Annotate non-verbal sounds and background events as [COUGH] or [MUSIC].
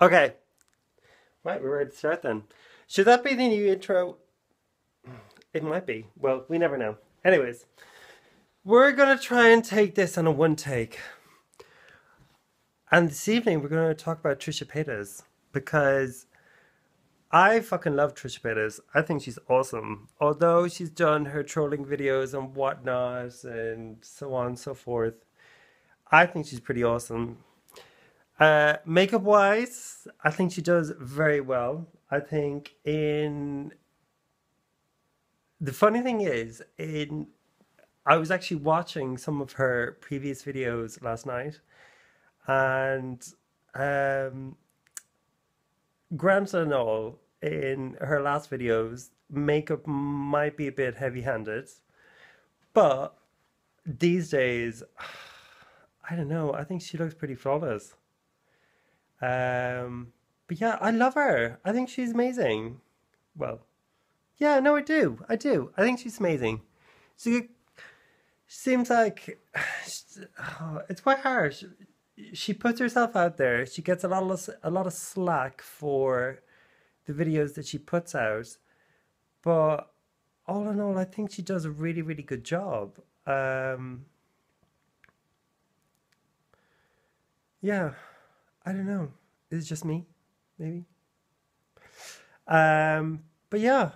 Okay. Right, we're ready to start then. Should that be the new intro? It might be. Well, we never know. Anyways, we're going to try and take this on a one take. And this evening, we're going to talk about Trisha Paytas because I fucking love Trisha Paytas. I think she's awesome. Although she's done her trolling videos and whatnot and so on and so forth, I think she's pretty awesome. Uh, makeup wise, I think she does very well. I think in the funny thing is in I was actually watching some of her previous videos last night, and um, and all, in her last videos, makeup might be a bit heavy-handed, but these days, [SIGHS] I don't know. I think she looks pretty flawless. Um, but yeah, I love her. I think she's amazing. Well, yeah, no, I do. I do. I think she's amazing. She seems like oh, [SIGHS] it's quite harsh. She puts herself out there. She gets a lot of a lot of slack for the videos that she puts out, but all in all, I think she does a really, really good job. Um, yeah, I don't know. Is it just me? Maybe. Um, but yeah,